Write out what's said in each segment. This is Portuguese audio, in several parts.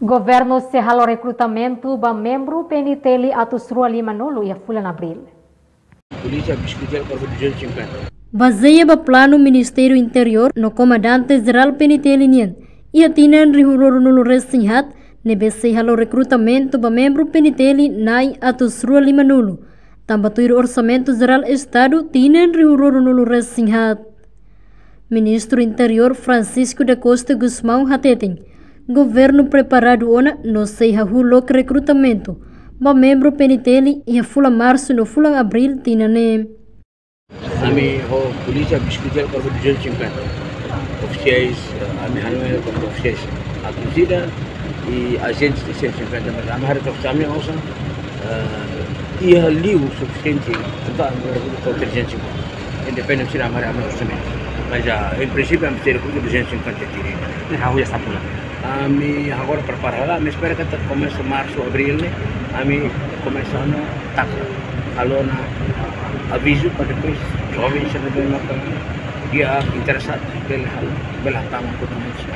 Governo serralo recrutamento ba membro PNTL atos rua lima nolo e fulan abril. Polícia discutir para 250. Baseia ba plano Ministério Interior no comandante geral PNTL nian e atinan rihuroro nulo resinhat nebe serralo recrutamento ba membro PNTL nai atos rua lima nolo. Tambatuir orçamento geral Estado tinan rihuroro nulo resinhat. Ministro Interior Francisco da Costa Guzmão Hateting governo preparado ona no sei hulok recrutamento, ma membro peniteli e fula março no fula abril tina ne. Ami ho polícia discutir para 250 oficiais, ami hanwe como oficiais a conduzida e agentes de 150, mas ami hari tok sami osa ia liu suficiente untuk ambil 350 independente sila amari ambil orçamento. Mas em princípio, vamos ter 250 tirinhas. Não, já está pulando. Ami agora preparada, ami espera que começa março, abril, né? Ami começando tak. Kalau na aviso para depois jovens se makan dia interessado pela pela tamu documentos.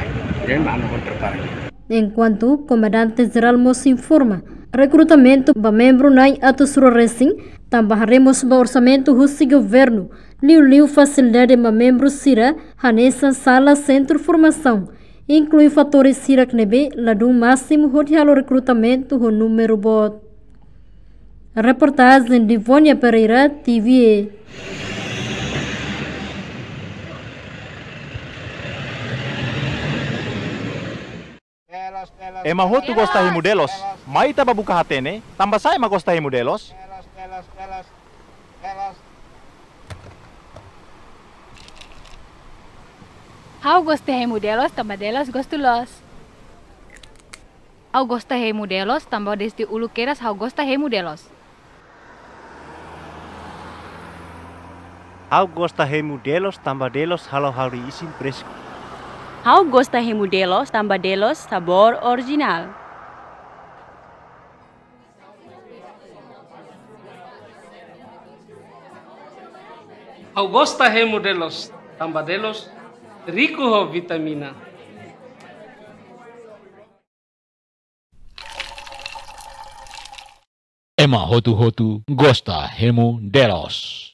Dan vamos preparar. Enquanto o comandante geral nos informa, recrutamento para membro nai atusuro racing, também haremos o orçamento do governo, liu liu facilidade para membro sira, hanessa sala centro formação inclui fatores sirak nebe ladum máximo rodeado recrutamento o número bot. Reportagem de Vônia Pereira, TV. E mahotu gostahi modelos, mai taba buka hatene, tambah saya ma gostahi modelos. Auguste de modelos tambah delos gostulos. Augusta he modelos tambah desti ulu keras Augusta he modelos. Augusta he modelos tambah delos halo halo isin fresco. Augusta he modelos tambah delos sabor original. Augusta he modelos tambah delos rico ho vitamina. Ema hotu hotu gosta hemu deros.